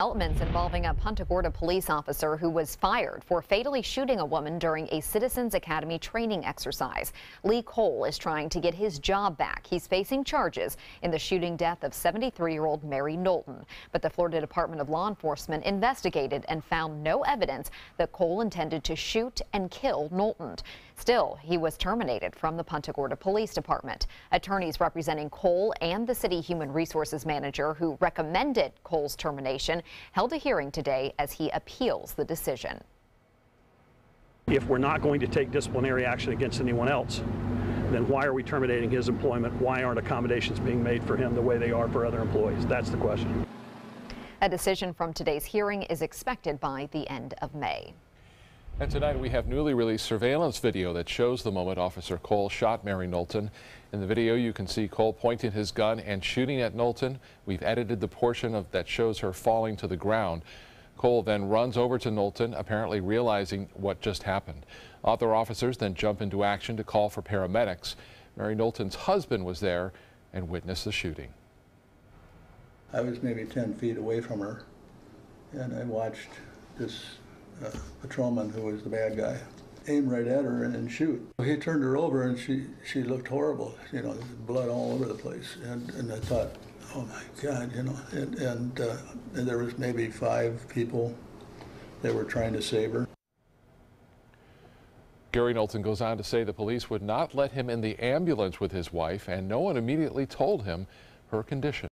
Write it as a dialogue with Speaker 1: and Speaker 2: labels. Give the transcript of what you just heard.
Speaker 1: Developments involving a Punta Gorda police officer who was fired for fatally shooting a woman during a Citizens Academy training exercise. Lee Cole is trying to get his job back. He's facing charges in the shooting death of 73-year-old Mary Knowlton. But the Florida Department of Law Enforcement investigated and found no evidence that Cole intended to shoot and kill Knowlton. Still, he was terminated from the Punta Gorda Police Department. Attorneys representing Cole and the city human resources manager who recommended Cole's termination held a hearing today as he appeals the decision.
Speaker 2: If we're not going to take disciplinary action against anyone else, then why are we terminating his employment? Why aren't accommodations being made for him the way they are for other employees? That's the question.
Speaker 1: A decision from today's hearing is expected by the end of May.
Speaker 3: And tonight we have newly released surveillance video that shows the moment Officer Cole shot Mary Knowlton. In the video you can see Cole pointing his gun and shooting at Knowlton. We've edited the portion of that shows her falling to the ground. Cole then runs over to Knowlton, apparently realizing what just happened. Other officers then jump into action to call for paramedics. Mary Knowlton's husband was there and witnessed the shooting.
Speaker 4: I was maybe 10 feet away from her, and I watched this uh, patrolman who was the bad guy aim right at her and, and, shoot. He turned her over and she, she looked horrible, you know, blood all over the place. And, and I thought, oh my God, you know, and, and, uh, and there was maybe five people that were trying to save her.
Speaker 3: Gary Knowlton goes on to say the police would not let him in the ambulance with his wife and no one immediately told him her condition.